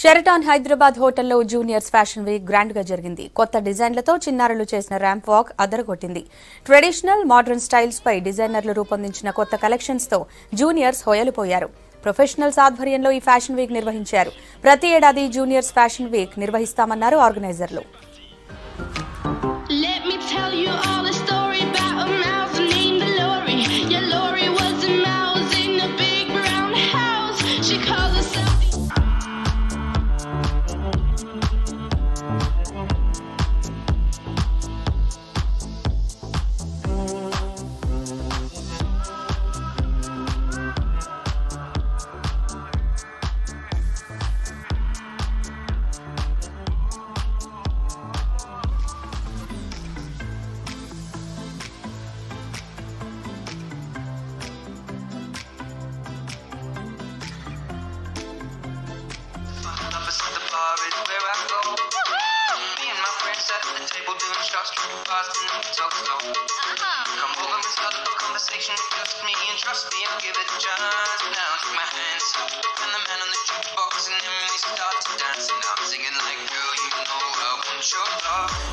Sheraton Hyderabad హోటల్లో juniors fashion week గ్రాండ్గా జరిగింది. కొత్త డిజైన్లతో చిన్నారులు చేసిన ర్యాంప్ వాక్ అదరగొట్టింది. ట్రెడిషనల్ మోడర్న్ స్టైల్స్ పై డిజైనర్లు రూపొందించిన కొత్త కలెక్షన్స్తో జూనియర్స్ హోయలుపోయారు. ప్రొఫెషనల్స్ ఆధ్వర్యంలో ఈ ఫ్యాషన్ వీక్ నిర్వహించారు. ప్రతి ఏడాది జూనియర్స్ ఫ్యాషన్ వీక్ నిర్వహిస్తామన్నారు ఆర్గనైజర్లు. The table doing shots, drinking fast, and then we talk slow. Come over and start a conversation with just me, and trust me, I'll give it chance. Now take my hands, and the man on the jukebox, and then we start to dance. And I'm singing like, girl, you know I want your love.